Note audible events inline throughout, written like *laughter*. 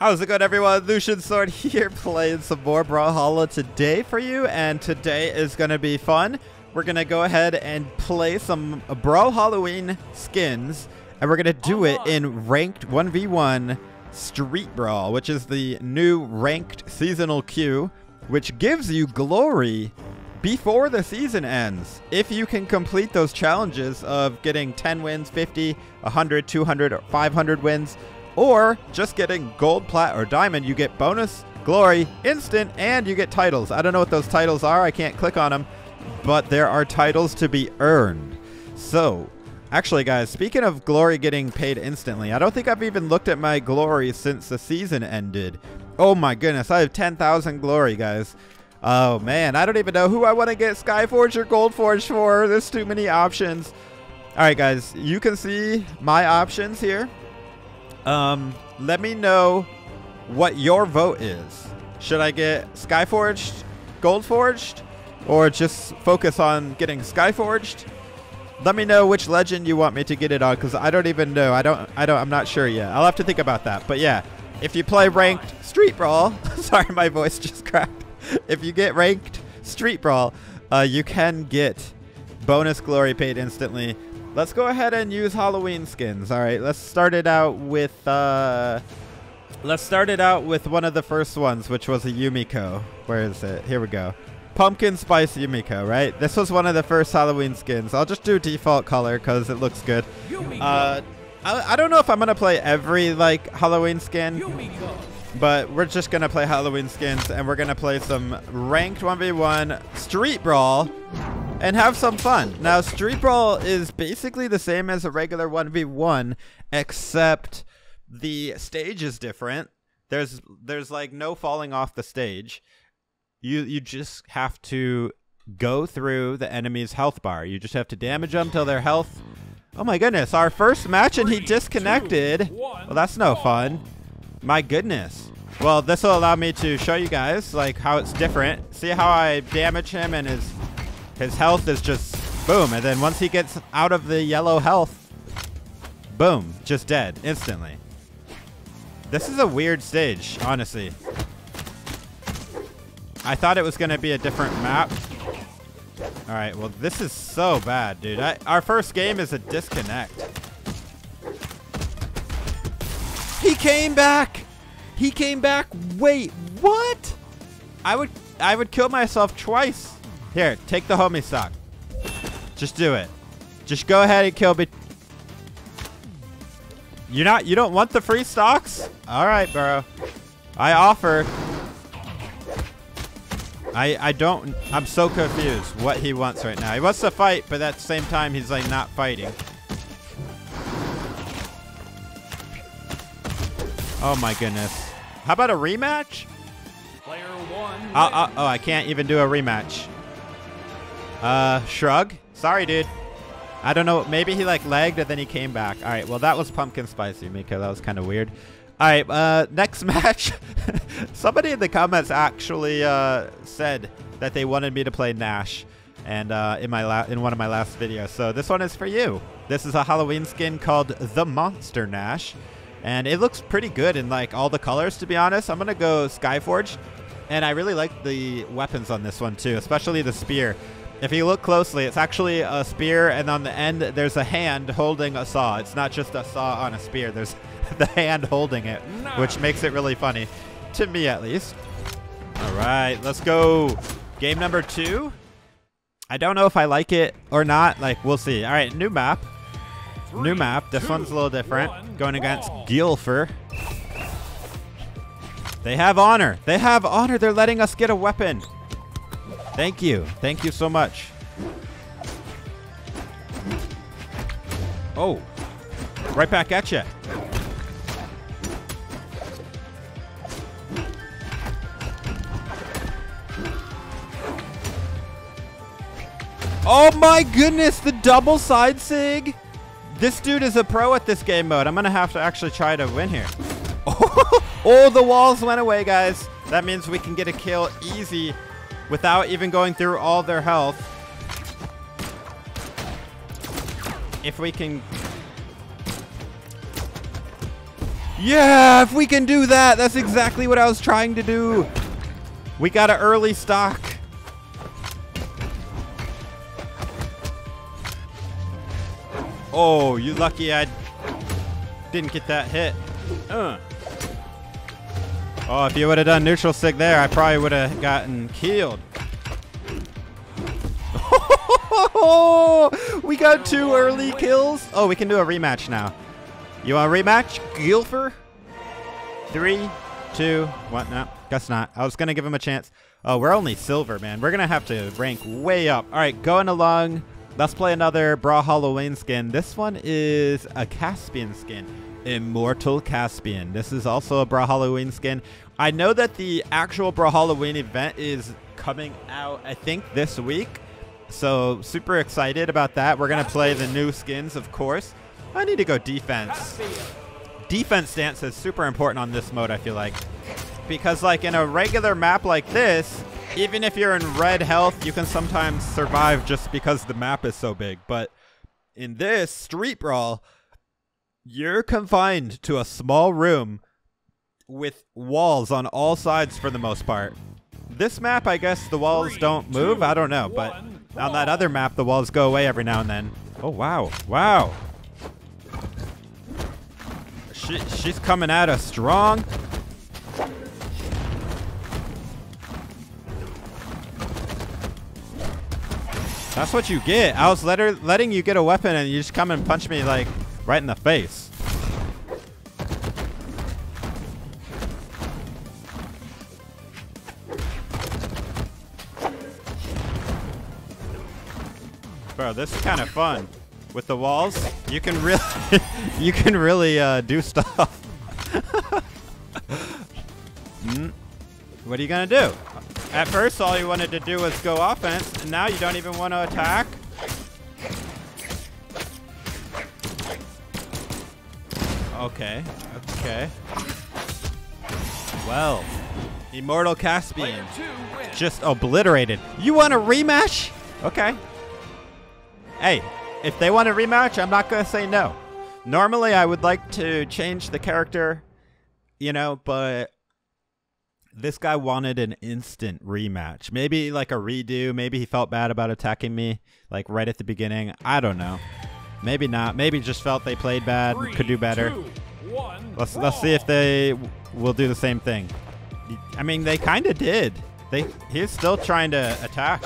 How's it going everyone? Lucian Sword here *laughs* playing some more Brawlhalla today for you and today is going to be fun. We're going to go ahead and play some Brawlhalloween skins and we're going to do it in ranked 1v1 Street Brawl which is the new ranked seasonal queue which gives you glory before the season ends. If you can complete those challenges of getting 10 wins, 50, 100, 200, 500 wins, or just getting gold, plat, or diamond, you get bonus, glory, instant, and you get titles. I don't know what those titles are. I can't click on them, but there are titles to be earned. So, actually, guys, speaking of glory getting paid instantly, I don't think I've even looked at my glory since the season ended. Oh my goodness, I have 10,000 glory, guys. Oh man, I don't even know who I want to get Skyforge or Goldforge for. There's too many options. All right, guys, you can see my options here. Um, let me know what your vote is. Should I get Skyforged, Goldforged, or just focus on getting Skyforged? Let me know which legend you want me to get it on, because I don't even know. I don't. I don't. I'm not sure yet. I'll have to think about that. But yeah, if you play ranked Street Brawl, *laughs* sorry, my voice just cracked. if you get ranked Street Brawl, uh, you can get bonus glory paid instantly Let's go ahead and use Halloween skins. All right, let's start it out with, uh, let's start it out with one of the first ones, which was a Yumiko. Where is it? Here we go. Pumpkin Spice Yumiko, right? This was one of the first Halloween skins. I'll just do default color because it looks good. Uh, I, I don't know if I'm going to play every, like, Halloween skin. But we're just going to play Halloween skins, and we're going to play some ranked 1v1 Street Brawl and have some fun. Now, Street Brawl is basically the same as a regular 1v1, except the stage is different. There's there's like no falling off the stage. You you just have to go through the enemy's health bar. You just have to damage them till their health. Oh my goodness, our first match and he disconnected. Well, that's no fun. My goodness. Well, this will allow me to show you guys like how it's different. See how I damage him and his his health is just boom. And then once he gets out of the yellow health, boom, just dead instantly. This is a weird stage, honestly. I thought it was going to be a different map. All right, well, this is so bad, dude. I, our first game is a disconnect. He came back. He came back. Wait, what? I would I would kill myself twice. Here, take the homie stock. Just do it. Just go ahead and kill me. You're not, you don't want the free stocks? All right, bro. I offer. I, I don't, I'm so confused what he wants right now. He wants to fight, but at the same time, he's like not fighting. Oh my goodness. How about a rematch? Player one. Uh, uh, oh, I can't even do a rematch. Uh, shrug. Sorry, dude. I don't know. Maybe he like lagged and then he came back. All right. Well, that was pumpkin Spice Yumiko. That was kind of weird. All right. Uh, next *laughs* match. Somebody in the comments actually uh, said that they wanted me to play Nash, and uh, in my in one of my last videos. So this one is for you. This is a Halloween skin called the Monster Nash, and it looks pretty good in like all the colors. To be honest, I'm gonna go Skyforge, and I really like the weapons on this one too, especially the spear. If you look closely, it's actually a spear, and on the end, there's a hand holding a saw. It's not just a saw on a spear. There's *laughs* the hand holding it, which makes it really funny. To me, at least. All right, let's go. Game number two. I don't know if I like it or not. Like, we'll see. All right, new map. Three, new map. This two, one's a little different. One, Going against Gilfer. They have honor. They have honor. They're letting us get a weapon. Thank you. Thank you so much. Oh. Right back at you. Oh my goodness, the double side sig. This dude is a pro at this game mode. I'm to have to actually try to win here. *laughs* Oh, the walls went away, guys. That means we can get a kill easy without even going through all their health. If we can... Yeah, if we can do that, that's exactly what I was trying to do. We got an early stock. Oh, you lucky I didn't get that hit. Uh. Oh, if you would have done neutral sig there, I probably would have gotten killed. *laughs* we got two early kills. Oh, we can do a rematch now. You want a rematch, Gilfer? Three, two, one. No, guess not. I was going to give him a chance. Oh, we're only silver, man. We're going to have to rank way up. All right, going along. Let's play another Brawlhalloween skin. This one is a Caspian skin. Immortal Caspian. This is also a Brawlhalloween skin. I know that the actual Brawlhalloween event is coming out, I think, this week. So super excited about that. We're going to play the new skins, of course. I need to go defense. Defense stance is super important on this mode, I feel like. Because like in a regular map like this, even if you're in red health, you can sometimes survive just because the map is so big. But in this Street Brawl, you're confined to a small room with walls on all sides for the most part. This map, I guess the walls do don't move. I don't know, but on that other map, the walls go away every now and then. Oh, wow. Wow. She, she's coming at us strong. That's what you get. I was let her, letting you get a weapon and you just come and punch me like right in the face. Bro, this is kind of fun. With the walls, you can really, *laughs* you can really uh, do stuff. *laughs* mm. What are you gonna do? At first, all you wanted to do was go offense, and now you don't even want to attack. Okay, okay. Well, Immortal Caspian just obliterated. You want a rematch? Okay. Hey, if they want a rematch, I'm not going to say no. Normally, I would like to change the character, you know, but this guy wanted an instant rematch. Maybe like a redo. Maybe he felt bad about attacking me, like right at the beginning. I don't know. Maybe not. Maybe just felt they played bad, Three, could do better. Two, one, let's let's see if they will do the same thing. I mean, they kind of did. They he's still trying to attack.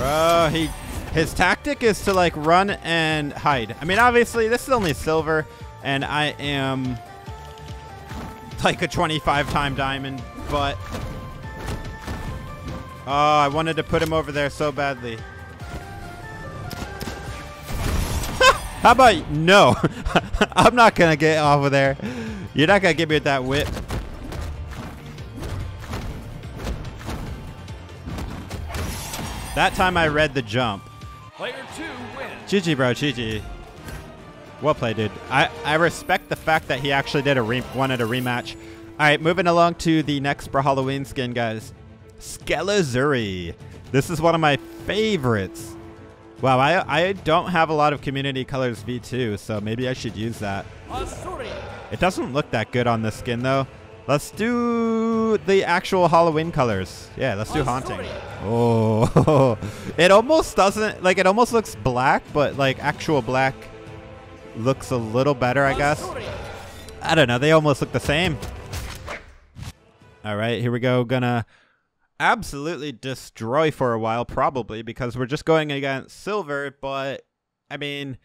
Bro, he his tactic is to like run and hide. I mean, obviously this is only silver and I am like a 25 time diamond, but Oh, I wanted to put him over there so badly. *laughs* How about no? *laughs* I'm not gonna get off of there. You're not gonna get me with that whip. That time I read the jump. Player two wins. GG, bro. GG. Well played, dude. I, I respect the fact that he actually did a re wanted a rematch. All right, moving along to the next for Halloween skin, guys. Skelezuri. This is one of my favorites. Wow, I, I don't have a lot of Community Colors V2, so maybe I should use that. It doesn't look that good on this skin, though. Let's do the actual Halloween colors. Yeah, let's do oh, Haunting. Oh, *laughs* it almost doesn't, like, it almost looks black, but, like, actual black looks a little better, I oh, guess. I don't know. They almost look the same. All right, here we go. Gonna absolutely destroy for a while, probably, because we're just going against silver, but, I mean,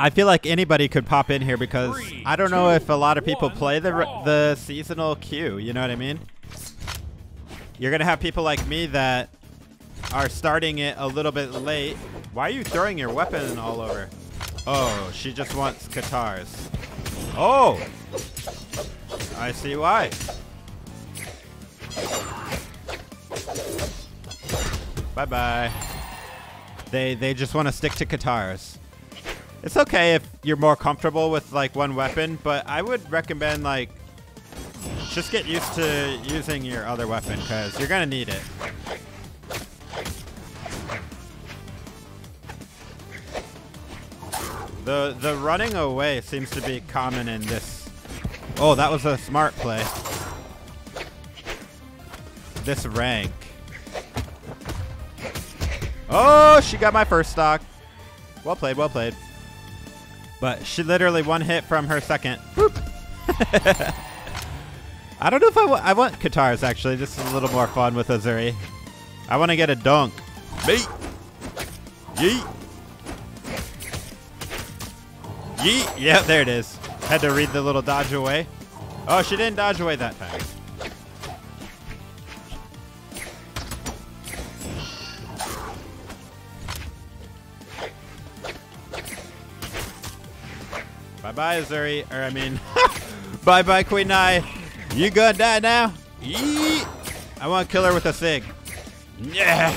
I feel like anybody could pop in here because Three, I don't two, know if a lot of people one, play the the seasonal queue. You know what I mean? You're gonna have people like me that are starting it a little bit late. Why are you throwing your weapon all over? Oh, she just wants katars. Oh, I see why. Bye bye. They they just want to stick to katars. It's okay if you're more comfortable with like one weapon, but I would recommend like just get used to using your other weapon because you're gonna need it. The the running away seems to be common in this. Oh, that was a smart play. This rank. Oh, she got my first stock. Well played, well played. But she literally one hit from her second. *laughs* I don't know if I, I want Katars actually. This is a little more fun with Azuri. I want to get a dunk. Beat. Yeet. Yeet. Yeah, there it is. Had to read the little dodge away. Oh, she didn't dodge away that time. Bye-bye, Azuri. Or, I mean, *laughs* bye-bye, Queen Nai. You gonna die now? Yeet. I want to kill her with a sig. Yeah.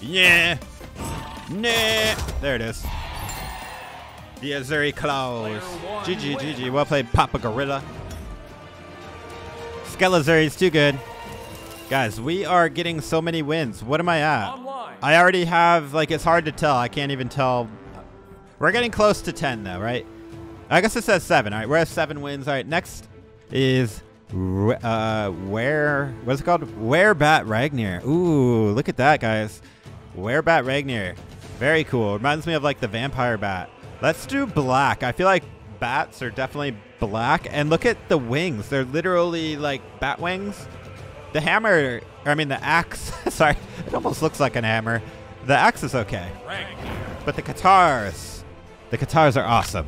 Yeah. Nah. There it is. The Azuri claws. GG, GG. Well played, Papa Gorilla. Skelazuri's too good. Guys, we are getting so many wins. What am I at? I already have, like, it's hard to tell. I can't even tell. We're getting close to 10, though, right? I guess it says 7. All right, we're at 7 wins. All right, next is uh, where what's it called? Werebat Ragnar. Ooh, look at that, guys. Werebat Ragnar. Very cool. Reminds me of like the vampire bat. Let's do black. I feel like bats are definitely black. And look at the wings. They're literally like bat wings. The hammer, I mean the axe. *laughs* sorry, it almost looks like an hammer. The axe is okay. But the katars, the katars are awesome.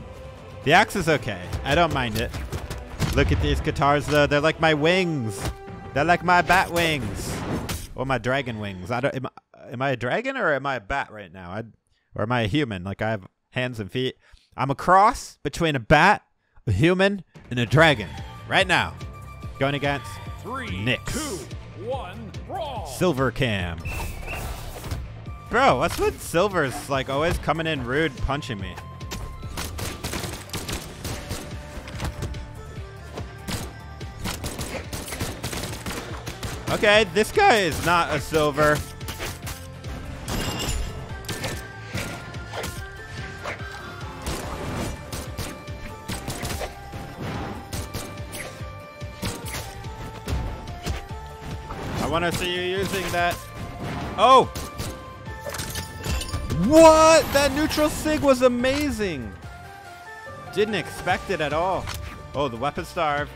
The axe is okay. I don't mind it. Look at these Katars though. They're like my wings. They're like my bat wings. Or my dragon wings. I don't am, am I a dragon or am I a bat right now? I, or am I a human? Like I have hands and feet. I'm a cross between a bat, a human, and a dragon. Right now. Going against Three, Nyx. two, one, brawl. Silver Cam. Bro, what's with Silver's like always coming in rude punching me? Okay, this guy is not a silver. I want to see you using that. Oh! What? That neutral sig was amazing. Didn't expect it at all. Oh, the weapon starve.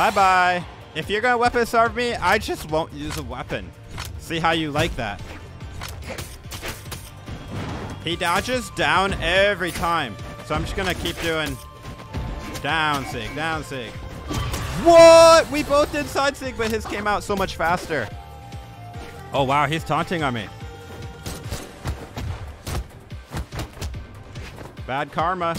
Bye-bye. If you're to weapon starve me, I just won't use a weapon. See how you like that. He dodges down every time. So I'm just to keep doing down sig, down sig. What? We both did side sig, but his came out so much faster. Oh, wow. He's taunting on me. Bad karma.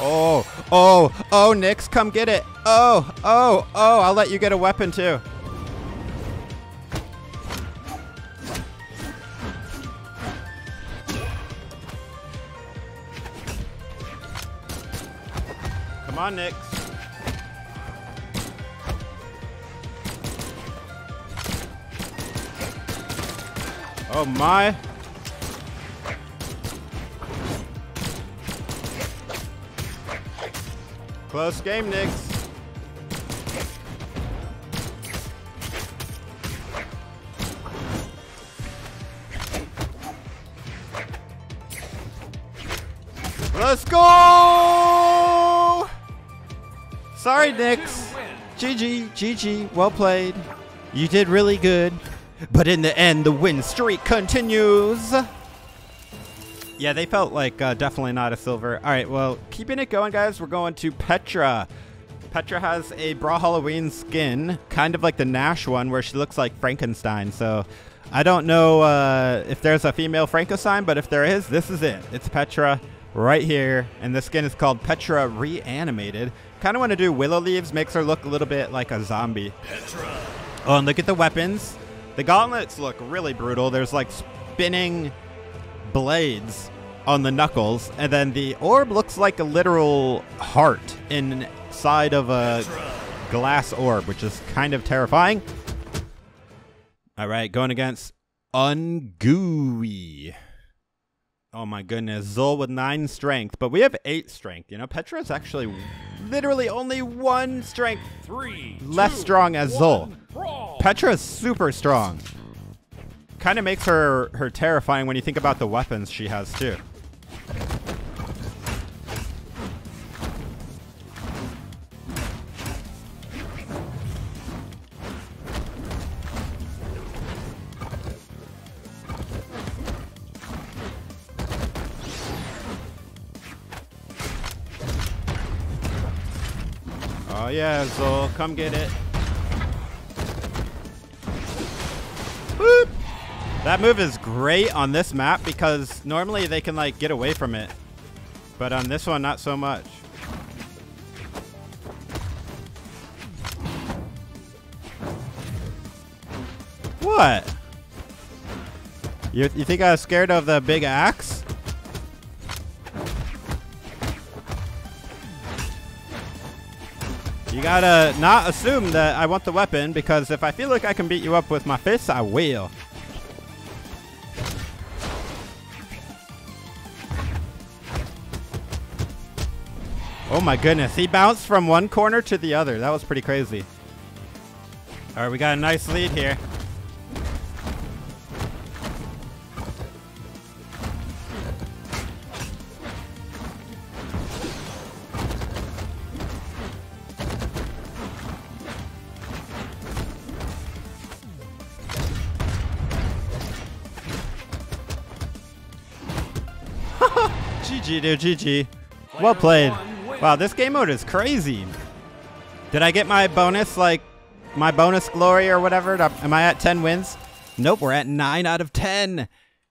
Oh, oh, oh, Nyx, come get it. Oh, oh, oh, I'll let you get a weapon too. Come on, Nyx. Oh my. Close game, Nyx. Let's go! Sorry, Nyx. GG, GG, well played. You did really good. But in the end, the win streak continues. Yeah, they felt like uh, definitely not a silver. All right, well, keeping it going, guys, we're going to Petra. Petra has a Brawlhalloween skin, kind of like the Nash one, where she looks like Frankenstein. So I don't know uh, if there's a female Frankenstein, but if there is, this is it. It's Petra right here, and the skin is called Petra Reanimated. Kind of want to do Willow Leaves, makes her look a little bit like a zombie. Petra. Oh, and look at the weapons. The gauntlets look really brutal. There's like spinning blades on the knuckles, and then the orb looks like a literal heart inside of a glass orb, which is kind of terrifying. All right, going against Ungooey. Oh my goodness, Zul with nine strength, but we have eight strength. You know, Petra is actually literally only one strength Three. less two, strong as Zul. Petra is super strong. Kind of makes her her terrifying when you think about the weapons she has too. Oh yeah, Zul, come get it. That move is great on this map because normally they can like get away from it. But on this one, not so much. What? You, you think I was scared of the big axe? You gotta not assume that I want the weapon because if I feel like I can beat you up with my fists, I will. Oh my goodness, he bounced from one corner to the other. That was pretty crazy. All right, we got a nice lead here. *laughs* GG, dude, GG. Well played. Wow, this game mode is crazy. Did I get my bonus, like, my bonus glory or whatever? Am I at 10 wins? Nope, we're at 9 out of 10.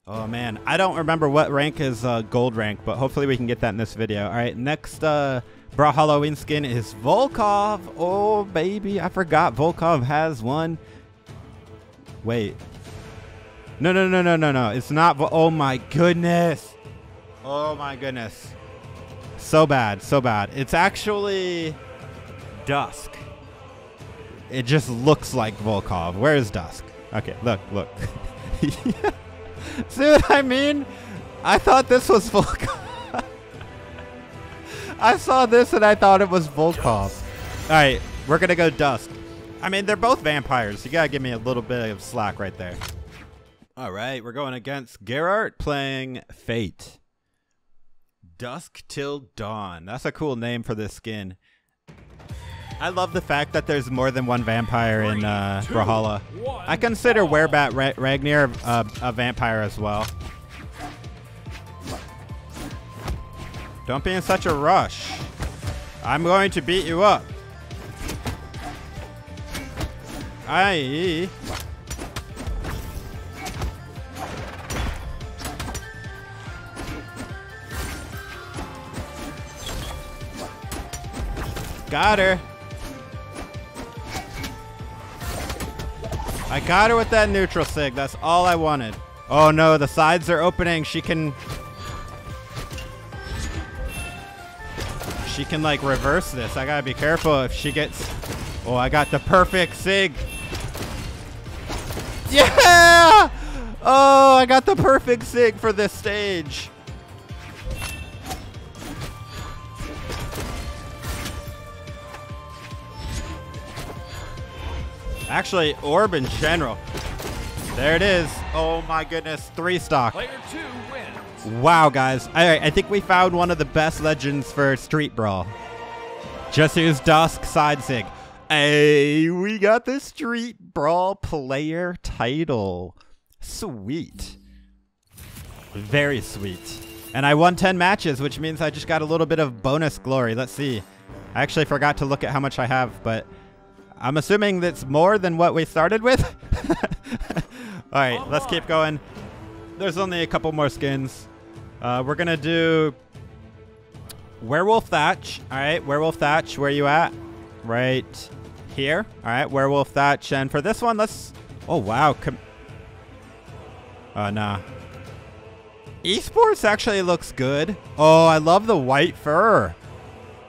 Oh, man. I don't remember what rank is uh, gold rank, but hopefully we can get that in this video. All right, next uh, Brawlhalloween skin is Volkov. Oh, baby. I forgot Volkov has one. Wait. No, no, no, no, no, no. It's not. Oh, my goodness. Oh, my goodness. So bad, so bad. It's actually Dusk. It just looks like Volkov. Where is Dusk? Okay, look, look. *laughs* See what I mean? I thought this was Volkov. *laughs* I saw this and I thought it was Volkov. All right, we're going to go Dusk. I mean, they're both vampires. You got to give me a little bit of slack right there. All right, we're going against Gerard playing Fate. Dusk Till Dawn. That's a cool name for this skin. I love the fact that there's more than one vampire in uh, Brawlhalla. I consider. Werebat Ra Ragnar uh, a vampire as well. Don't be in such a rush. I'm going to beat you up. Aye. Got her. I got her with that neutral sig. That's all I wanted. Oh no, the sides are opening. She can... She can like reverse this. I gotta be careful if she gets... Oh, I got the perfect sig. Yeah! Oh, I got the perfect sig for this stage. Actually, orb in general. There it is. Oh my goodness, three stock. Player two wins. Wow, guys. All right, I think we found one of the best legends for Street Brawl. Just use Dusk Side Sig. Hey, we got the Street Brawl player title. Sweet. Very sweet. And I won 10 matches, which means I just got a little bit of bonus glory. Let's see. I actually forgot to look at how much I have, but I'm assuming that's more than what we started with. *laughs* All right, let's keep going. There's only a couple more skins. Uh, we're to do Werewolf Thatch. All right, Werewolf Thatch, where you at? Right here. All right, Werewolf Thatch. And for this one, let's Oh, wow. Com uh, nah. Esports actually looks good. Oh, I love the white fur.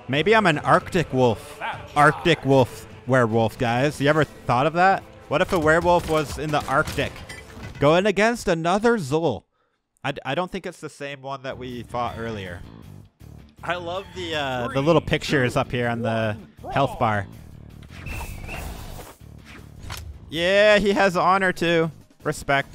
Maybe I'm an Arctic wolf. Arctic wolf werewolf, guys. You ever thought of that? What if a werewolf was in the Arctic? Going against another Zul. I, I don't think it's the same one that we fought earlier. I love the uh, the little pictures up here on the health bar. Yeah, he has honor too. Respect.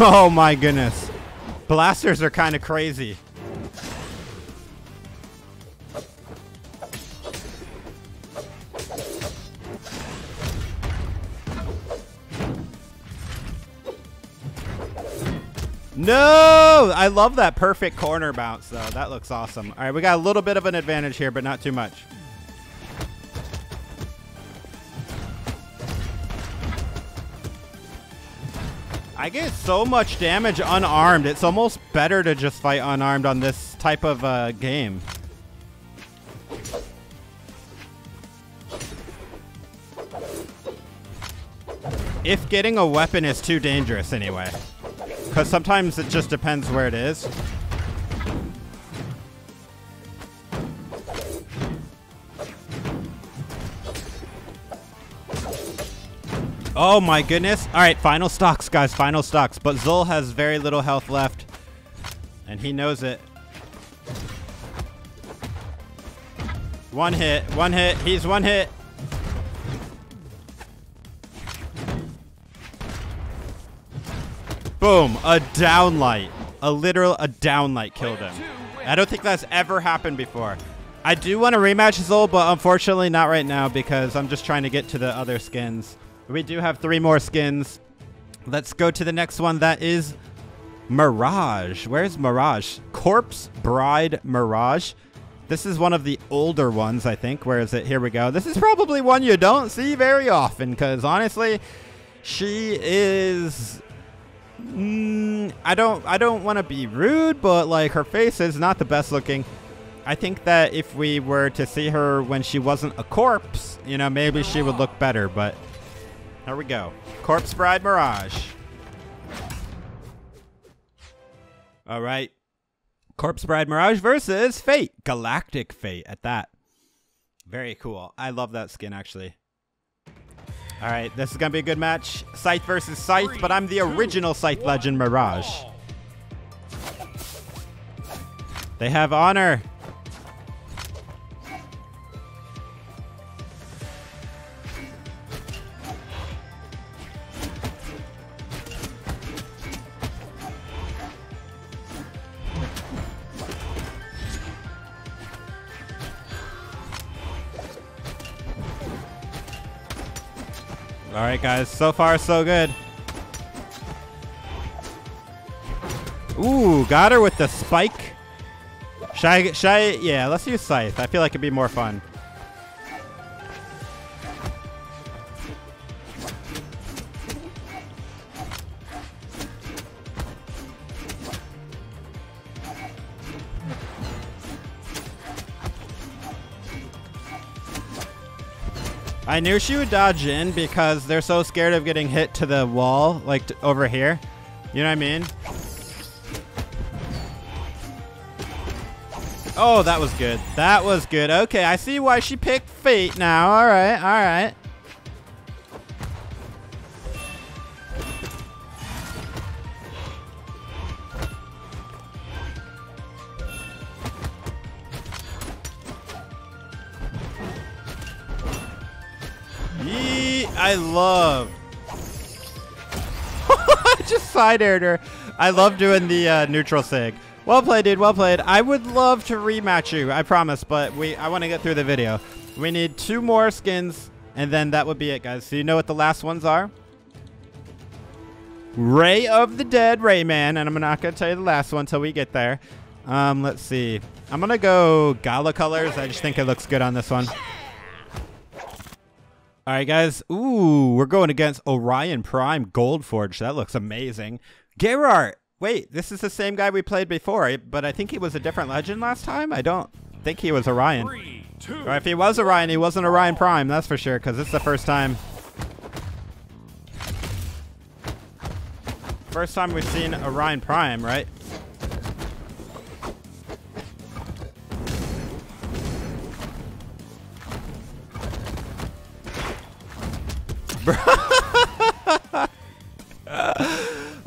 Oh my goodness. Blasters are kind of crazy. No! I love that perfect corner bounce, though. That looks awesome. All right, we got a little bit of an advantage here, but not too much. I get so much damage unarmed. It's almost better to just fight unarmed on this type of uh, game. If getting a weapon is too dangerous anyway. Because sometimes it just depends where it is. Oh my goodness. All right, final stocks, guys, final stocks. But Zul has very little health left. And he knows it. One hit, one hit. He's one hit. Boom, a downlight. A literal, a downlight killed him. I don't think that's ever happened before. I do want to rematch Zul, but unfortunately not right now because I'm just trying to get to the other skins. We do have three more skins. Let's go to the next one. That is Mirage. Where's Mirage? Corpse Bride Mirage. This is one of the older ones, I think. Where is it? Here we go. This is probably one you don't see very often because honestly, she is. Mm, I don't. I don't want to be rude, but like her face is not the best looking. I think that if we were to see her when she wasn't a corpse, you know, maybe she would look better. But here we go. Corpse Bride Mirage. All right. Corpse Bride Mirage versus Fate. Galactic Fate at that. Very cool. I love that skin, actually. All right, this is going to be a good match. Scythe versus Scythe, but I'm the original Scythe Legend Mirage. They have honor. Right, guys. So far, so good. Ooh, got her with the spike. Should I, should I, yeah, let's use Scythe. I feel like it'd be more fun. I knew she would dodge in because they're so scared of getting hit to the wall, like over here. You know what I mean? Oh, that was good. That was good. Okay, I see why she picked Fate now. All right, all right. I love. *laughs* I just side aired her. I love doing the uh, neutral sig. Well played, dude. Well played. I would love to rematch you. I promise, but we. I want to get through the video. We need two more skins, and then that would be it, guys. So you know what the last ones are? Ray of the Dead Rayman, and I'm not gonna tell you the last one until we get there. Um, let's see. I'm gonna go Gala colors. I just think it looks good on this one. All right, guys. Ooh, we're going against Orion Prime Gold Forge. That looks amazing. Gerard. Wait, this is the same guy we played before, but I think he was a different legend last time. I don't think he was Orion. Three, two, Or if he was Orion, he wasn't Orion Prime. That's for sure, because it's the first time. First time we've seen Orion Prime, right?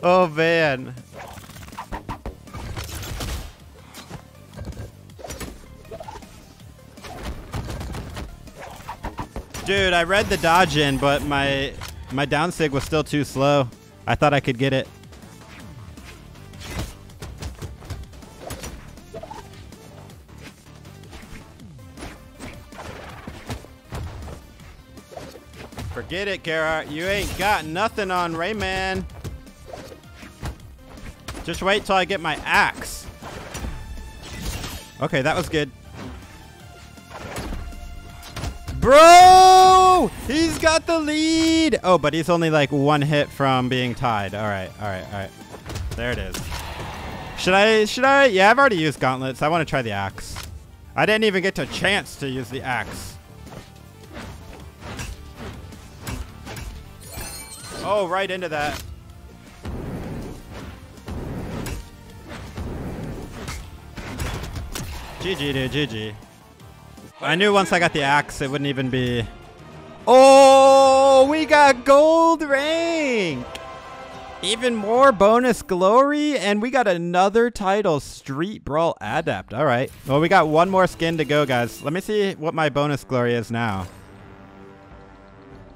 Oh man. Dude, I read the dodge in, but my my down sig was still too slow. I thought I could get it. Forget it, Gerard. You ain't got nothing on Rayman. Just wait till I get my axe. Okay, that was good. Bro! He's got the lead! Oh, but he's only like one hit from being tied. All right, all right, all right. There it is. Should I, should I? Yeah, I've already used gauntlets. I want to try the axe. I didn't even get a chance to use the axe. Oh, right into that. GG, dude, GG. I knew once I got the axe, it wouldn't even be... Oh, we got gold rank! Even more bonus glory, and we got another title, Street Brawl Adept. All right. Well, we got one more skin to go, guys. Let me see what my bonus glory is now.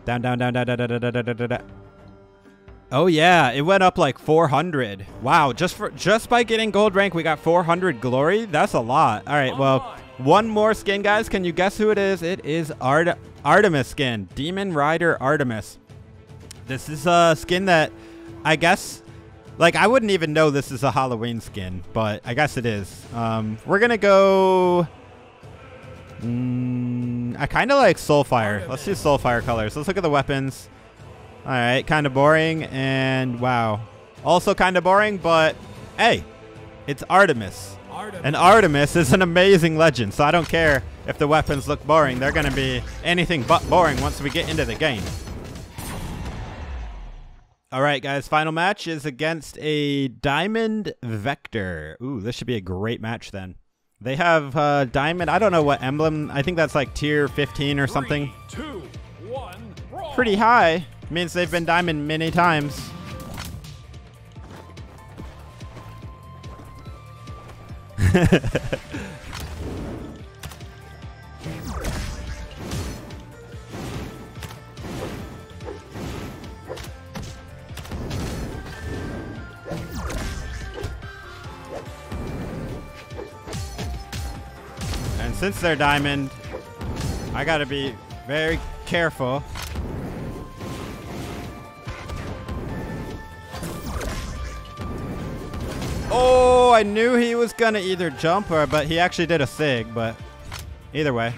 Down, down, down, down, down, down, down, down, down, down. Oh yeah, it went up like 400. Wow, just for just by getting gold rank, we got 400 glory. That's a lot. All right, well, one more skin, guys. Can you guess who it is? It is Art Artemis skin, Demon Rider Artemis. This is a skin that I guess, like, I wouldn't even know this is a Halloween skin, but I guess it is. Um, we're gonna go. Mm, I kind of like Soulfire. Let's do Soulfire colors. Let's look at the weapons. All right, kind of boring, and wow. Also kind of boring, but hey, it's Artemis. Artemis. And Artemis is an amazing legend, so I don't care if the weapons look boring. They're going to be anything but boring once we get into the game. All right, guys, final match is against a Diamond Vector. Ooh, this should be a great match then. They have uh, Diamond, I don't know what emblem. I think that's like tier 15 or something. Three, two, one. Pretty high. Means they've been Diamond many times. *laughs* and since they're diamond, I gotta be very careful. I knew he was gonna either jump or, but he actually did a sig, but either way.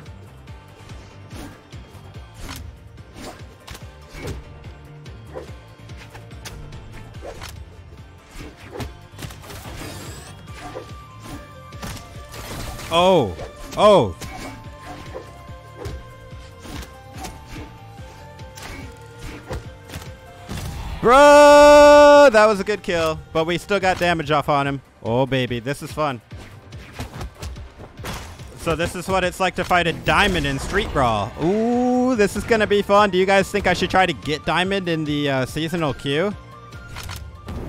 Oh, oh. Bro, that was a good kill, but we still got damage off on him. Oh, baby, this is fun. So this is what it's like to fight a diamond in Street Brawl. Ooh, this is going to be fun. Do you guys think I should try to get diamond in the uh, seasonal queue?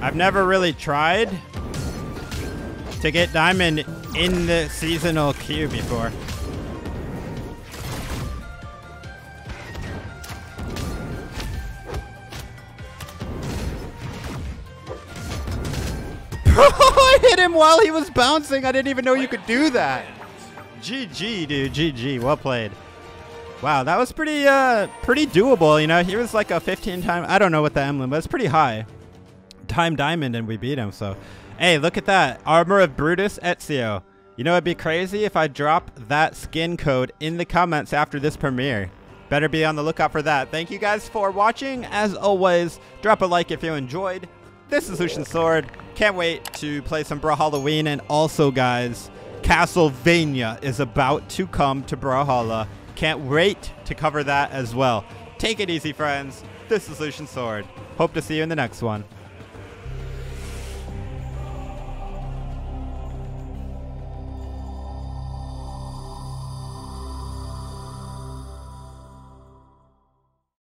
I've never really tried to get diamond in the seasonal queue before. Hit him while he was bouncing. I didn't even know you could do that. GG, dude. GG. Well played. Wow, that was pretty uh pretty doable, you know. He was like a 15 time I don't know what the emblem, but it's pretty high. time diamond and we beat him. So, hey, look at that. Armor of Brutus Ezio. You know, it'd be crazy if I drop that skin code in the comments after this premiere. Better be on the lookout for that. Thank you guys for watching. As always, drop a like if you enjoyed. This is Lucian Sword. Can't wait to play some Brawlhalloween. And also, guys, Castlevania is about to come to Brawlhalla. Can't wait to cover that as well. Take it easy, friends. This is Lucian Sword. Hope to see you in the next one.